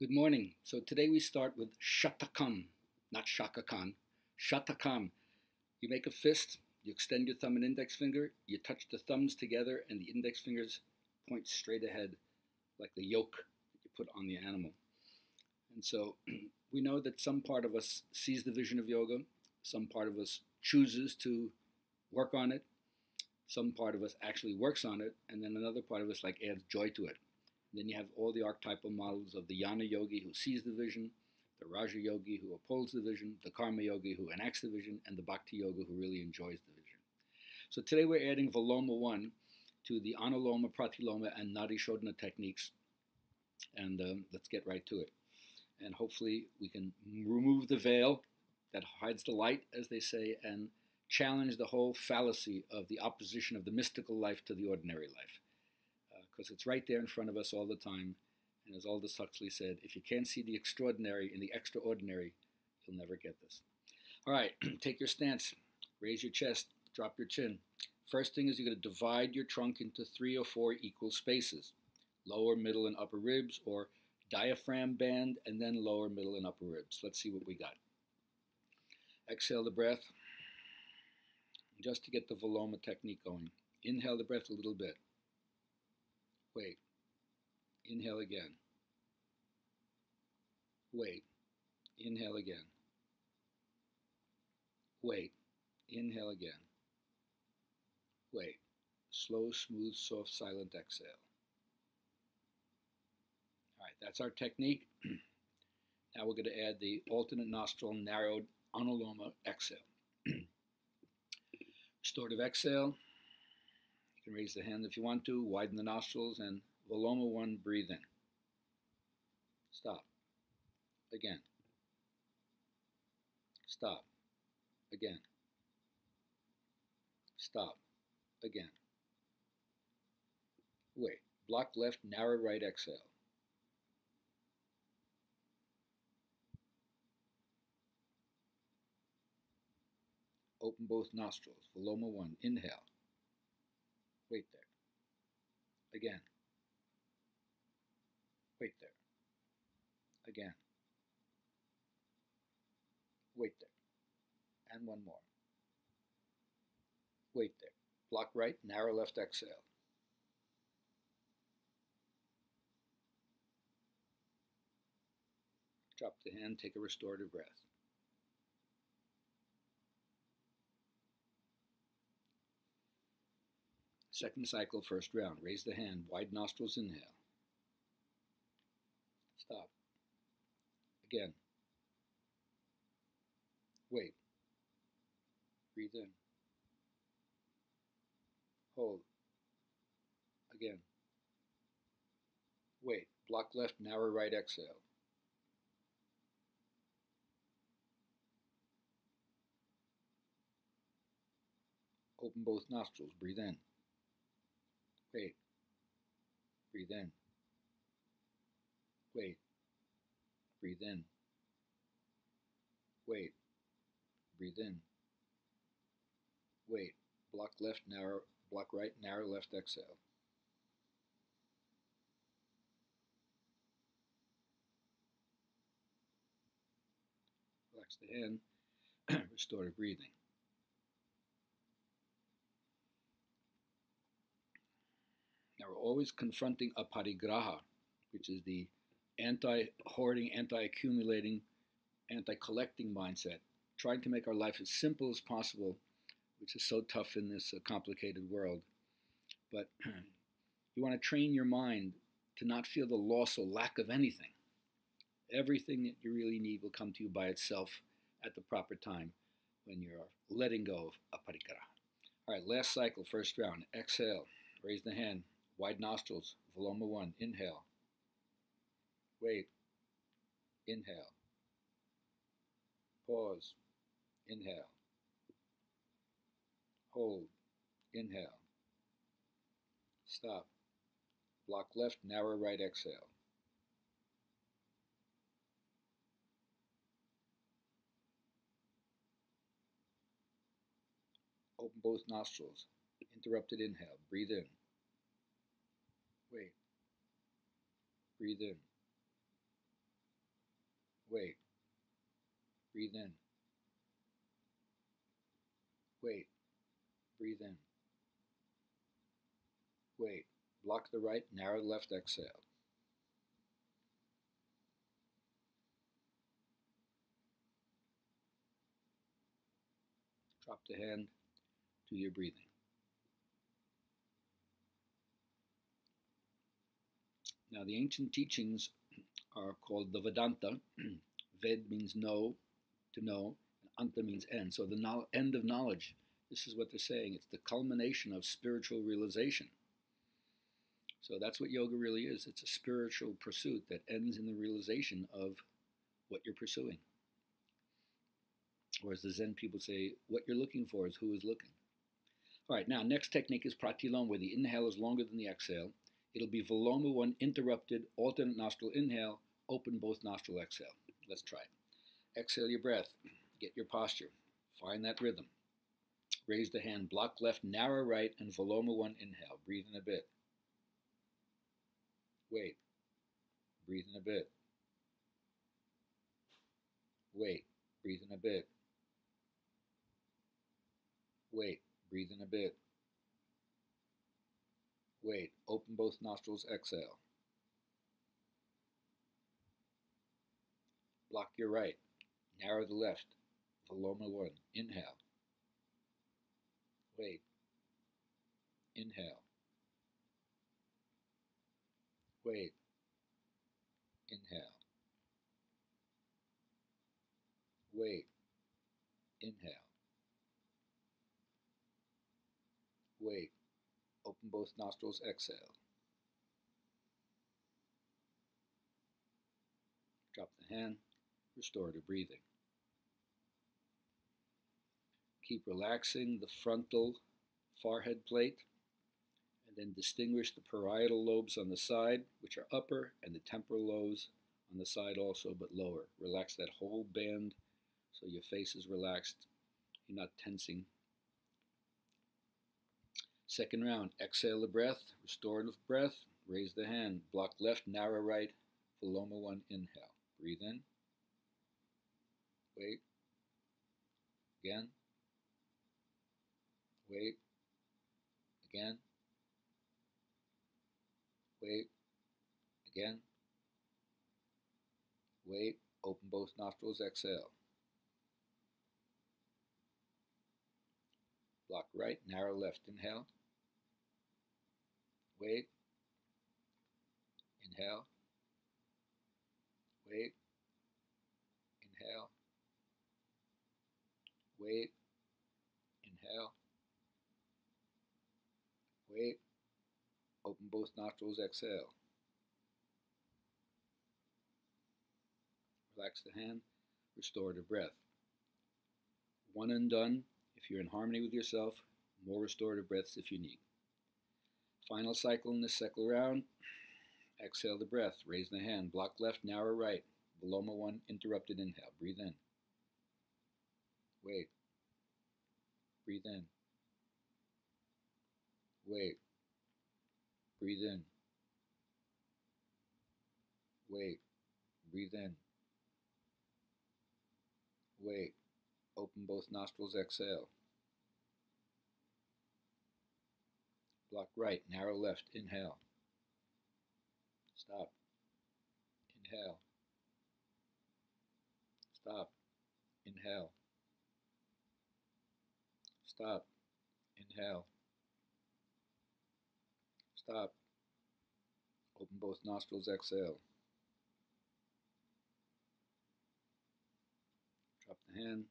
Good morning. So today we start with Shatakam, not Chaka Khan. Shatakam. You make a fist, you extend your thumb and index finger, you touch the thumbs together, and the index fingers point straight ahead like the yoke that you put on the animal. And so we know that some part of us sees the vision of yoga, some part of us chooses to work on it, some part of us actually works on it, and then another part of us like adds joy to it. Then you have all the archetypal models of the Jnana yogi who sees the vision, the Raja yogi who upholds the vision, the Karma yogi who enacts the vision, and the Bhakti yoga who really enjoys the vision. So today we're adding Viloma 1 to the Anuloma, Pratiloma, and Nadi Shodhana techniques. And um, let's get right to it. And hopefully we can remove the veil that hides the light, as they say, and challenge the whole fallacy of the opposition of the mystical life to the ordinary life because it's right there in front of us all the time. And as Aldous Huxley said, if you can't see the extraordinary in the extraordinary, you'll never get this. All right, take your stance, raise your chest, drop your chin. First thing is you're going to divide your trunk into three or four equal spaces lower, middle, and upper ribs, or diaphragm band, and then lower, middle, and upper ribs. Let's see what we got. Exhale the breath, just to get the Viloma technique going. Inhale the breath a little bit. Wait. Inhale again. Wait. Inhale again. Wait. Inhale again. Wait. Slow, smooth, soft, silent exhale. All right, that's our technique. now we're going to add the alternate nostril narrowed anuloma exhale. Restorative exhale can raise the hand if you want to, widen the nostrils, and Viloma 1, breathe in. Stop. Again. Stop. Again. Stop. Again. Wait. Block left, narrow right, exhale. Open both nostrils. Viloma 1, inhale. Wait there. Again. Wait there. Again. Wait there. And one more. Wait there. Block right, narrow left exhale. Drop the hand, take a restorative breath. Second cycle, first round. Raise the hand, wide nostrils, inhale. Stop. Again. Wait. Breathe in. Hold. Again. Wait. Block left, narrow right, exhale. Open both nostrils. Breathe in. Wait. Breathe in. Wait. Breathe in. Wait. Breathe in. Wait. Block left, narrow, block right, narrow left, exhale. Relax the hand, restore the breathing. Now we're always confronting aparigraha, which is the anti-hoarding, anti-accumulating, anti-collecting mindset, trying to make our life as simple as possible, which is so tough in this uh, complicated world. But you want to train your mind to not feel the loss or lack of anything. Everything that you really need will come to you by itself at the proper time when you're letting go of aparigraha. All right, last cycle, first round. Exhale, raise the hand, Wide nostrils, Viloma 1, inhale. Wait, inhale. Pause, inhale. Hold, inhale. Stop. Block left, narrow right, exhale. Open both nostrils. Interrupted inhale. Breathe in. Wait. Breathe in. Wait. Breathe in. Wait. Breathe in. Wait. Block the right, narrow the left, exhale. Drop the hand, do your breathing. Now, the ancient teachings are called the Vedanta. Ved means know, to know, and Anta means end. So, the end of knowledge, this is what they're saying. It's the culmination of spiritual realization. So, that's what yoga really is it's a spiritual pursuit that ends in the realization of what you're pursuing. Or as the Zen people say, what you're looking for is who is looking. All right, now, next technique is pratilom, where the inhale is longer than the exhale. It'll be Viloma 1 interrupted, alternate nostril inhale, open both nostril exhale. Let's try it. Exhale your breath, get your posture, find that rhythm. Raise the hand, block left, narrow right, and Viloma 1 inhale. Breathe in a bit. Wait. Breathe in a bit. Wait. Breathe in a bit. Wait. Breathe in a bit. Wait, open both nostrils, exhale. Block your right, narrow the left, Viloma 1, inhale. Wait, inhale. Wait, inhale. Wait, inhale. Wait, Open both nostrils, exhale. Drop the hand, restore to breathing. Keep relaxing the frontal forehead plate, and then distinguish the parietal lobes on the side, which are upper, and the temporal lobes on the side also, but lower. Relax that whole band so your face is relaxed. You're not tensing Second round, exhale the breath, restorative breath, raise the hand, block left, narrow right, Viloma 1, inhale. Breathe in. Wait. Again. Wait. Again. Wait. Again. Wait. Open both nostrils, exhale. Block right, narrow left, inhale. Wait. Inhale. Wait. Inhale. Wait. Inhale. Wait. Open both nostrils, exhale. Relax the hand, restore the breath. One and done if you're in harmony with yourself, more restorative breaths if you need. Final cycle in this cycle round. Exhale the breath. Raise the hand. Block left, narrow right. Viloma 1, interrupted inhale. Breathe in. Wait. Breathe in. Wait. Breathe in. Wait. Breathe in. Wait. Open both nostrils, exhale. Block right, narrow left, inhale. Stop. Inhale. Stop. Inhale. Stop. Inhale. Stop. Open both nostrils, exhale. Drop the hand,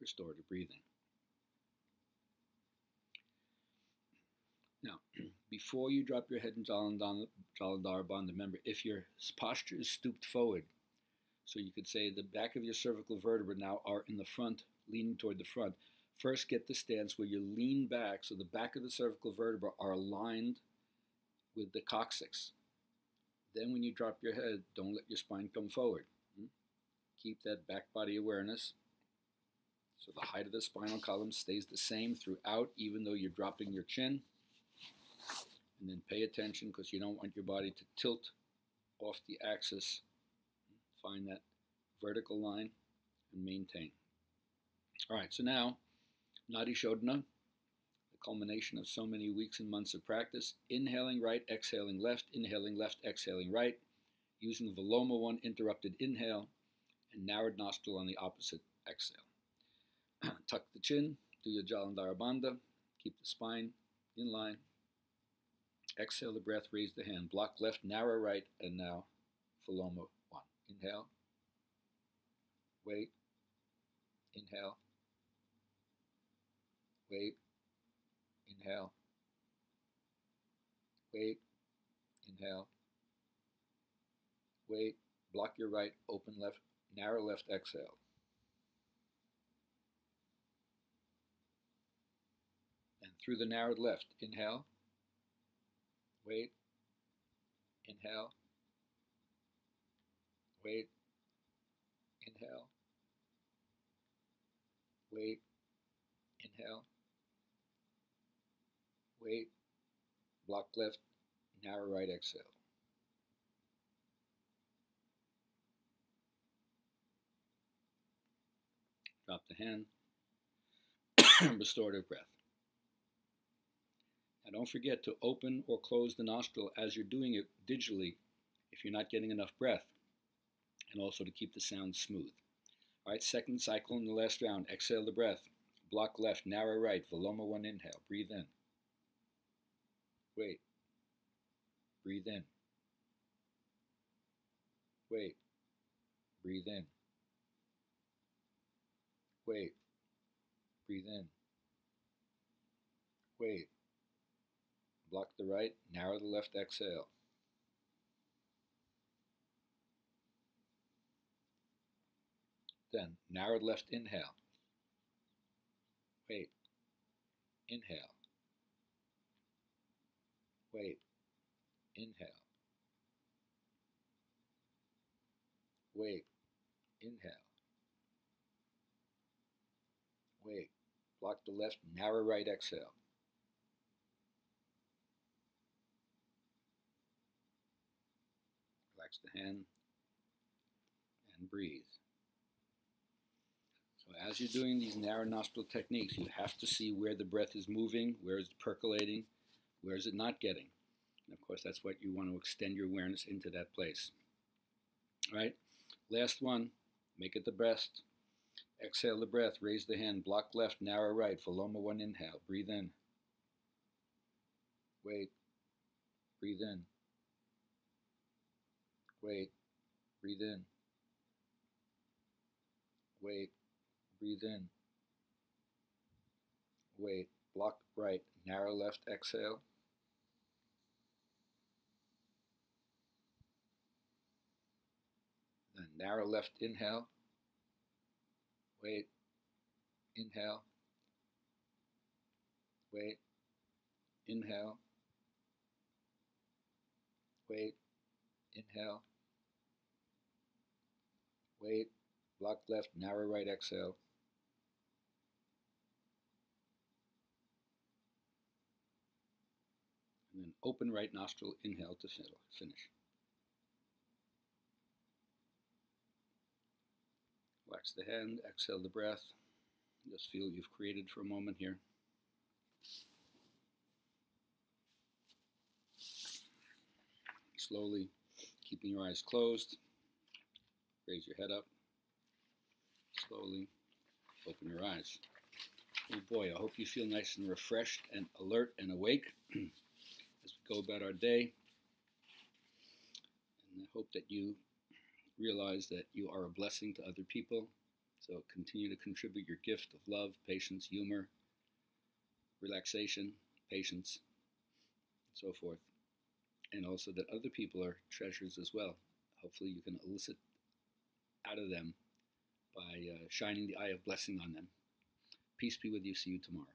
restore to breathing. Now, before you drop your head in Jalandhara Bandha, remember if your posture is stooped forward, so you could say the back of your cervical vertebra now are in the front, leaning toward the front. First, get the stance where you lean back so the back of the cervical vertebra are aligned with the coccyx. Then, when you drop your head, don't let your spine come forward. Hmm? Keep that back body awareness. So the height of the spinal column stays the same throughout, even though you're dropping your chin. And then pay attention because you don't want your body to tilt off the axis. Find that vertical line, and maintain. All right, so now Nadi Shodhana, the culmination of so many weeks and months of practice, inhaling right, exhaling left, inhaling left, exhaling right, using Viloma 1 interrupted inhale, and narrowed nostril on the opposite exhale. Tuck the chin, do your Jalandhara Bandha, keep the spine in line. Exhale the breath, raise the hand, block left, narrow right, and now Viloma 1. Inhale, wait, inhale, wait, inhale, wait, inhale, wait, block your right, open left, narrow left, exhale. And through the narrowed left, inhale, wait, inhale, wait, inhale, wait, inhale, wait, block left, narrow right, exhale. Drop the hand, restorative breath. Now don't forget to open or close the nostril as you're doing it digitally if you're not getting enough breath, and also to keep the sound smooth. All right, second cycle in the last round. Exhale the breath. Block left, narrow right, Viloma 1 inhale. Breathe in. Wait. Breathe in. Wait. Breathe in. Wait. Breathe in. Wait. Block the right, narrow the left, exhale. Then narrow the left inhale. Wait. Inhale. Wait. Inhale. Wait. Inhale. Wait. Block the left, narrow right exhale. Relax the hand and breathe. So as you're doing these narrow nostril techniques, you have to see where the breath is moving, where is it percolating, where is it not getting. And of course, that's what you want to extend your awareness into that place. All right? Last one, make it the best. Exhale the breath, raise the hand, block left, narrow right, Viloma 1 inhale, breathe in. Wait, breathe in. Wait, breathe in. Wait, breathe in. Wait, block right, narrow left, exhale. Then narrow left, inhale. Wait, inhale. Wait, inhale. Wait, inhale. Wait, block left, narrow right, exhale. And then open right nostril, inhale to finish. Relax the hand, exhale the breath. Just feel you've created for a moment here. Slowly, keeping your eyes closed, raise your head up. Slowly, open your eyes. Oh boy, I hope you feel nice and refreshed and alert and awake as we go about our day. And I hope that you realize that you are a blessing to other people. So continue to contribute your gift of love, patience, humor, relaxation, patience, so forth. And also that other people are treasures as well. Hopefully, you can elicit out of them by uh, shining the eye of blessing on them. Peace be with you. See you tomorrow.